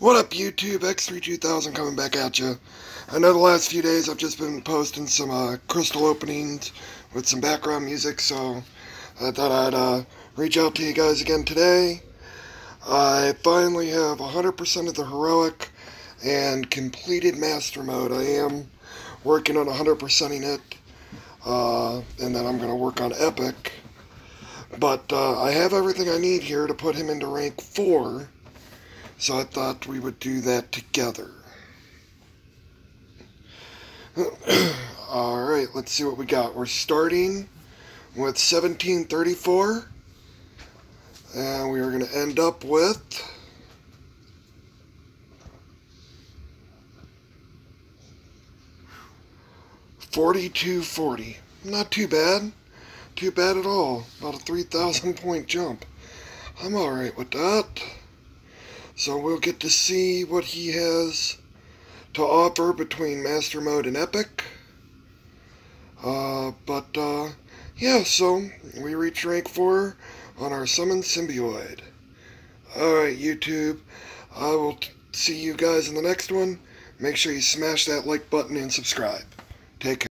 What up, YouTube? X32000 coming back at you. I know the last few days I've just been posting some uh, crystal openings with some background music, so I thought I'd uh, reach out to you guys again today. I finally have 100% of the heroic and completed master mode. I am working on 100%ing it, uh, and then I'm going to work on epic. But uh, I have everything I need here to put him into rank 4 so I thought we would do that together. Alright, let's see what we got. We're starting with 1734. And we are going to end up with... Forty-two forty. Not too bad. Too bad at all. About a 3,000 point jump. I'm alright with that. So we'll get to see what he has to offer between Master Mode and Epic. Uh, but, uh, yeah, so we reach rank 4 on our Summon Symbioid. Alright, YouTube, I will see you guys in the next one. Make sure you smash that like button and subscribe. Take care.